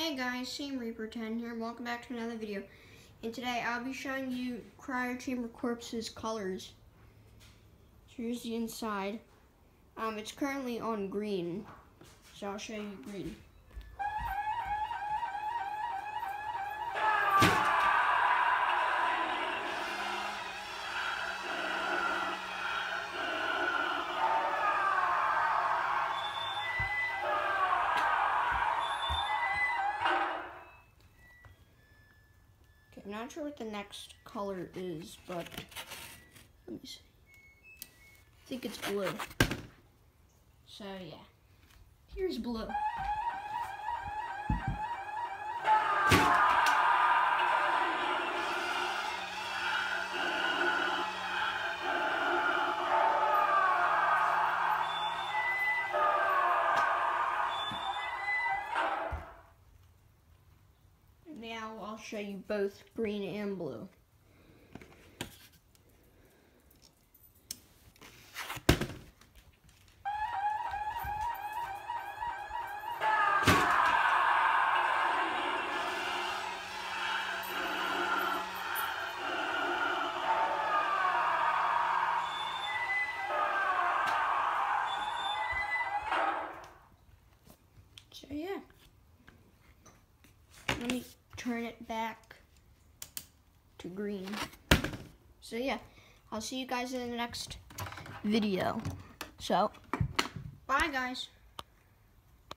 Hey guys, Team Reaper 10 here. Welcome back to another video. And today I'll be showing you Cryo Chamber Corpse's colors. So Here's the inside. Um, it's currently on green, so I'll show you green. Okay, I'm not sure what the next color is, but let me see. I think it's blue. So yeah, here's blue. Now I'll show you both green and blue. So yeah. Let me turn it back to green. So yeah, I'll see you guys in the next video. So, bye guys.